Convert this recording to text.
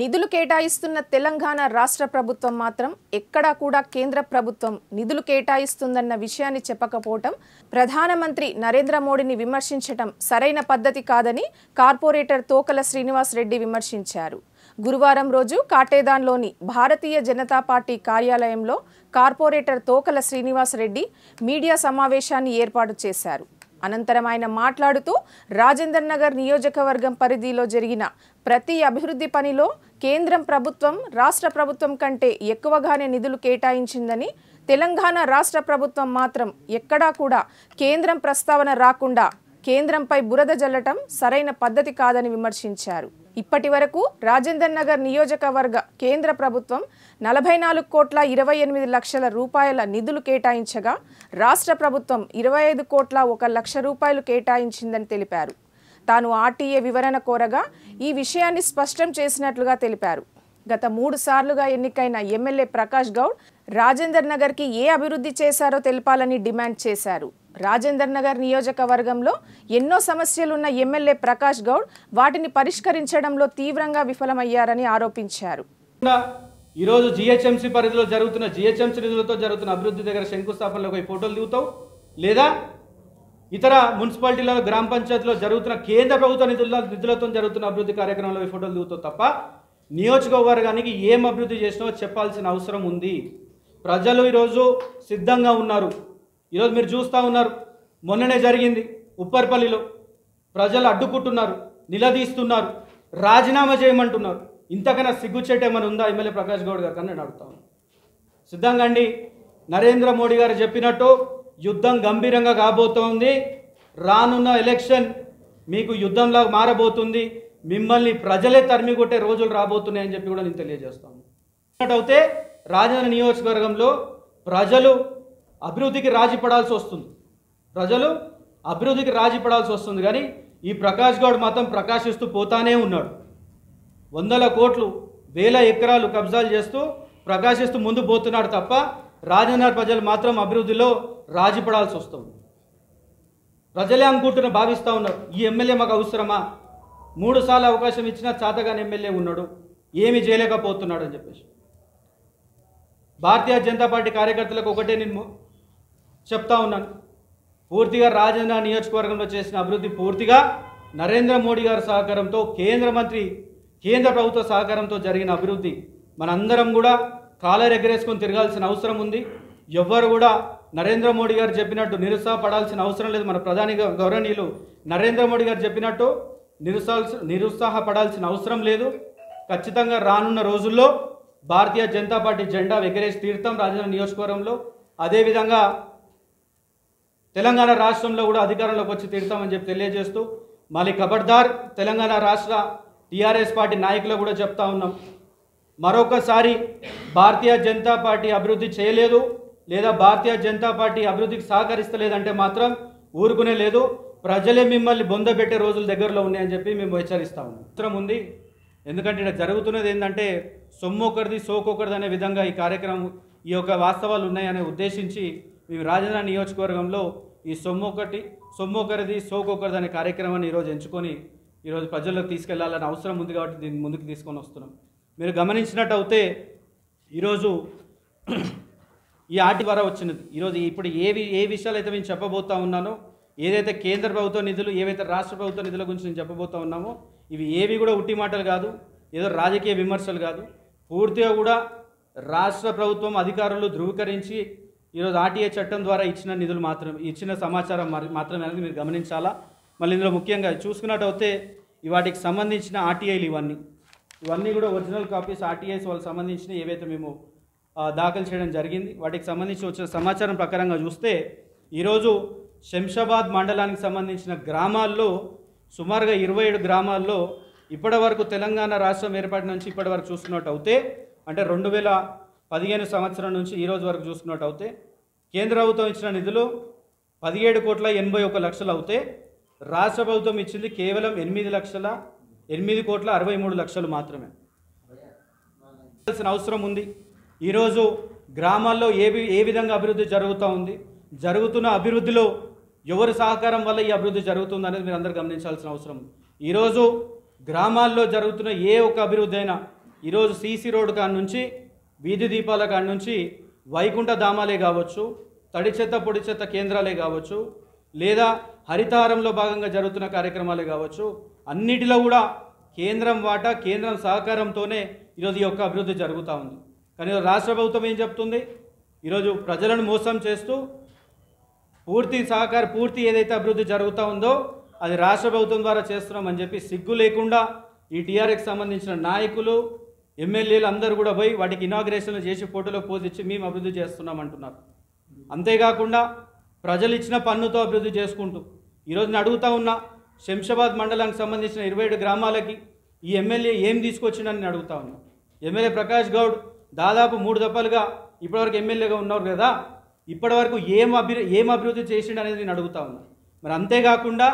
నిధులు కేటాయిస్తున్న తెలంగాణ రాష్ట్ర ప్రభుత్వం మాత్రం ఎక్కడా కూడా కేంద్ర ప్రభుత్వం నిధులు కేటాయిస్తుందన్న విషయాన్ని చెప్పకపోవటం ప్రధానమంత్రి నరేంద్ర మోడీని విమర్శించటం సరైన పద్ధతి కాదని కార్పొరేటర్ తోకల శ్రీనివాస్ రెడ్డి విమర్శించారు. గురువారం రోజు కాటేదాన్లోని భారతీయ జనతా పార్టీ కార్యాలయంలో కార్పొరేటర్ తోకల శ్రీనివాస్ రెడ్డి మీడియా సమావేశాన్ని ఏర్పాటు చేశారు. అనంతరం ఆయన మాట్లాడుతూ రాజేందర్ నగర్ నియోజకవర్గం పరిధిలో జరిగిన ప్రతి అభివృద్ధి పనిలో కేంద్రం ప్రభుత్వం రాష్ట్ర ప్రభుత్వం కంటే ఎక్కువగానే నిధులు కేటాయించిందని తెలంగాణ రాష్ట్ర ప్రభుత్వం మాత్రం ఎక్కడా కూడా కేంద్రం ప్రస్తావన రాకుండా కేంద్రంపై బురద జల్లటం సరైన పద్ధతి కాదని విమర్శించారు. ఇప్పటి వరకు రాజేందర్ నగర్ నియోజకవర్గ కేంద్ర ప్రభుత్వం నలభై నాలుగు కోట్ల ఇరవై ఎనిమిది లక్షల రూపాయల నిధులు కేటాయించగా రాష్ట్ర ప్రభుత్వం ఇరవై ఐదు కోట్ల ఒక లక్ష రూపాయలు కేటాయించిందని తెలిపారు. తాను ఆర్టీఏ వివరణ కోరగా ఈ విషయాన్ని స్పష్టం చేసినట్లుగా తెలిపారు. గత మూడు సార్లుగా ఎన్నికైన ఎమ్మెల్యే ప్రకాష్ గౌడ్ రాజేందర్ నగర్కి ఏ అభివృద్ధి చేశారో తెలపాలని డిమాండ్ చేశారు. రాజేందర్ నగర్ నియోజకవర్గంలో ఎన్నో సమస్యలున్న ఎమ్మెల్యే ప్రకాష్ గౌడ్ వాటిని పరిష్కరించడంలో తీవ్రంగా విఫలమయ్యారని ఆరోపించారు. ఈరోజు జిహెచ్ఎంసీ పరిధిలో జరుగుతున్న జిహెచ్ఎంసీ నిధులతో జరుగుతున్న అభివృద్ధి దగ్గర శంకుస్థాపనలో ఫోటోలు దిగుతావు? లేదా ఇతర మున్సిపాలిటీలలో గ్రామ పంచాయతీలో జరుగుతున్న కేంద్ర ప్రభుత్వ నిధుల నిధులతో జరుగుతున్న అభివృద్ధి కార్యక్రమంలో ఫోటోలు దిగుతావు తప్ప నియోజకవర్గానికి ఏం అభివృద్ధి చేసినావో చెప్పాల్సిన అవసరం ఉంది. ప్రజలు ఈరోజు సిద్ధంగా ఉన్నారు. ఈరోజు మీరు చూస్తూ ఉన్నారు. మొన్ననే జరిగింది ఉప్పర్పల్లిలో. ప్రజలు అడ్డుకుంటున్నారు నిలదీస్తున్నారు రాజీనామా చేయమంటున్నారు. ఇంతకన్నా సిగ్గుచేట ఏమైనా ఉందా? ఎమ్మెల్యే ప్రకాష్ గౌడ్ గారు కానీ నేను అడుగుతాను సిద్ధంగా అండి. నరేంద్ర మోడీ గారు చెప్పినట్టు యుద్ధం గంభీరంగా కాబోతోంది. రానున్న ఎలక్షన్ మీకు యుద్ధంలా మారబోతుంది. మిమ్మల్ని ప్రజలే తరిమి కొట్టే రోజులు రాబోతున్నాయని చెప్పి కూడా నేను తెలియజేస్తాను. అయితే రాజధాని నియోజకవర్గంలో ప్రజలు అభివృద్ధికి రాజీ పడాల్సి వస్తుంది. ప్రజలు అభివృద్ధికి రాజీ పడాల్సి వస్తుంది. కానీ ఈ ప్రకాష్ గౌడ్ మాత్రం ప్రకాశిస్తూ పోతానే ఉన్నాడు. వందల కోట్లు వేల ఎకరాలు కబ్జాలు చేస్తూ ప్రకాశిస్తూ ముందు పోతున్నాడు తప్ప రాజనగర్ ప్రజలు మాత్రం అభివృద్ధిలో రాజీపడాల్సి వస్తుంది. ప్రజలే అనుకుంటున్న భావిస్తూ ఉన్నారు. ఈ ఎమ్మెల్యే మాకు అవసరమా? మూడు సార్లు అవకాశం ఇచ్చినా చాతగాని ఎమ్మెల్యే ఉన్నాడు. ఏమీ చేయలేకపోతున్నాడు అని చెప్పేసి. భారతీయ జనతా పార్టీ కార్యకర్తలకు ఒకటే నేను చెప్తా ఉన్నాను. పూర్తిగా రాజన్న నియోజకవర్గంలో చేసిన అభివృద్ధి పూర్తిగా నరేంద్ర మోడీ గారి సహకారంతో కేంద్ర మంత్రి కేంద్ర ప్రభుత్వ సహకారంతో జరిగిన అభివృద్ధి మనందరం కూడా కాలర్ ఎగరేసుకొని తిరగాల్సిన అవసరం ఉంది. ఎవ్వరు కూడా నరేంద్ర మోడీ గారు చెప్పినట్టు నిరుత్సాహపడాల్సిన అవసరం లేదు. మన ప్రధాని గౌరవనీయులు నరేంద్ర మోడీ గారు చెప్పినట్టు నిరుత్సాహ నిరుత్సాహపడాల్సిన అవసరం లేదు. ఖచ్చితంగా రానున్న రోజుల్లో భారతీయ జనతా పార్టీ జెండా ఎగరేసి తీర్థం రాజధాని నియోజకవర్గంలో. అదేవిధంగా తెలంగాణ రాష్ట్రంలో కూడా అధికారంలోకి వచ్చి తీర్థమని చెప్పి తెలియజేస్తూ మళ్ళీ ఖబర్దార్ తెలంగాణ రాష్ట్ర టీఆర్ఎస్ పార్టీ నాయకులు కూడా చెప్తా ఉన్నాం. మరొకసారి భారతీయ జనతా పార్టీ అభివృద్ధి చేయలేదు లేదా భారతీయ జనతా పార్టీ అభివృద్ధికి సహకరిస్తలేదంటే మాత్రం ఊరుకునే లేదు. ప్రజలే మిమ్మల్ని బొందబెట్టే రోజులు దగ్గరలో ఉన్నాయని చెప్పి మేము హెచ్చరిస్తా ఉన్నాం. అవసరం ఉంది. ఎందుకంటే ఇక్కడ జరుగుతున్నది ఏంటంటే సొమ్ము ఒకరిది సోకొకరిది అనే విధంగా ఈ కార్యక్రమం ఈ యొక్క వాస్తవాలు ఉన్నాయనే ఉద్దేశించి మేము రాజధాని నియోజకవర్గంలో ఈ సొమ్ము ఒకటి సొమ్ము ఒకరిది సోకొకరిది అనే కార్యక్రమాన్ని ఈరోజు ఎంచుకొని ఈరోజు ప్రజల్లోకి తీసుకెళ్ళాలని అవసరం ఉంది కాబట్టి దీన్ని ముందుకు తీసుకొని వస్తున్నాం. మీరు గమనించినట్టు అయితే ఈరోజు ఈ ఆర్టీ ద్వారా వచ్చినది. ఈరోజు ఇప్పుడు ఏవి ఏ విషయాలు అయితే నేను చెప్పబోతా ఉన్నానో ఏదైతే కేంద్ర ప్రభుత్వ నిధులు ఏవైతే రాష్ట్ర ప్రభుత్వ నిధుల గురించి నేను చెప్పబోతా ఉన్నామో ఇవి ఏవి కూడా ఉట్టి మాటలు కాదు ఏదో రాజకీయ విమర్శలు కాదు. పూర్తిగా కూడా రాష్ట్ర ప్రభుత్వం అధికారులు ధృవీకరించి ఈరోజు ఆర్టీఏ చట్టం ద్వారా ఇచ్చిన నిధులు మాత్రం ఇచ్చిన సమాచారం మాత్రమే అనేది మీరు గమనించాలా? మళ్ళీ ఇందులో ముఖ్యంగా చూసుకున్నట్టయితే వాటికి సంబంధించిన ఆర్టీఐలు ఇవన్నీ. ఇవన్నీ కూడా ఒరిజినల్ కాపీస్ ఆర్టీఐస్ వాళ్ళకి సంబంధించిన ఏవైతే మేము దాఖలు చేయడం జరిగింది వాటికి సంబంధించి వచ్చిన సమాచారం ప్రకారంగా చూస్తే ఈరోజు శంషాబాద్ మండలానికి సంబంధించిన గ్రామాల్లో సుమారుగా ఇరవై ఏడు గ్రామాల్లో ఇప్పటి వరకు తెలంగాణ రాష్ట్రం ఏర్పాటు నుంచి ఇప్పటి వరకు చూసుకున్నట్టు అయితే అంటే రెండు వేల పదిహేను సంవత్సరం నుంచి ఈరోజు వరకు చూసుకున్నట్టు అయితే కేంద్ర ప్రభుత్వం ఇచ్చిన నిధులు పదిహేడు కోట్ల ఎనభై ఒక లక్షలు అవుతే రాష్ట్ర ప్రభుత్వం ఇచ్చింది కేవలం ఎనిమిది లక్షల ఎనిమిది కోట్ల అరవై మూడు లక్షలు మాత్రమే. చేయాల్సిన అవసరం ఉంది. ఈరోజు గ్రామాల్లో ఏ ఏ విధంగా అభివృద్ధి జరుగుతూ ఉంది? జరుగుతున్న అభివృద్ధిలో ఎవరి సహకారం వల్ల ఈ అభివృద్ధి జరుగుతుంది అనేది మీరు అందరూ గమనించాల్సిన అవసరం ఉంది. ఈరోజు గ్రామాల్లో జరుగుతున్న ఏ ఒక్క అభివృద్ధి అయినా ఈరోజు సీసీ రోడ్ కాడ నుంచి వీధి దీపాల కాడ నుంచి వైకుంఠ ధామాలే కావచ్చు తడి చెత్త పొడి చెత్త కేంద్రాలే కావచ్చు లేదా హరితారంలో భాగంగా జరుగుతున్న కార్యక్రమాలే కావచ్చు. అన్నిటిలో కూడా కేంద్రం వాటా కేంద్రం సహకారంతోనే ఈరోజు ఈ యొక్క అభివృద్ధి జరుగుతూ ఉంది. కానీ రాష్ట్ర ప్రభుత్వం ఏం చెప్తుంది? ఈరోజు ప్రజలను మోసం చేస్తూ పూర్తి సహకార పూర్తి ఏదైతే అభివృద్ధి జరుగుతూ ఉందో అది రాష్ట్ర ప్రభుత్వం ద్వారా చేస్తున్నామని చెప్పి సిగ్గు లేకుండా ఈ టీఆర్ఎస్ సంబంధించిన నాయకులు ఎమ్మెల్యేలు అందరూ కూడా పోయి వాటికి ఇనాగ్రేషన్లు చేసి ఫోటోలో పోజ్ ఇచ్చి మేము అభివృద్ధి చేస్తున్నామంటున్నారు అంతేకాకుండా ప్రజలు ఇచ్చిన పన్నుతో అభివృద్ధి చేసుకుంటూ ఈరోజు నేను అడుగుతా ఉన్నా శంషాబాద్ మండలానికి సంబంధించిన ఇరవై ఏడు గ్రామాలకి ఈ ఎమ్మెల్యే ఏం తీసుకొచ్చిండని నేను అడుగుతా ఉన్నా. ఎమ్మెల్యే ప్రకాష్ గౌడ్ దాదాపు మూడు దఫాలుగా ఇప్పటివరకు ఎమ్మెల్యేగా ఉన్నారు కదా ఇప్పటివరకు ఏం అభి ఏం అభివృద్ధి చేసిండు అనేది నేను అడుగుతా ఉన్నా. మరి అంతేకాకుండా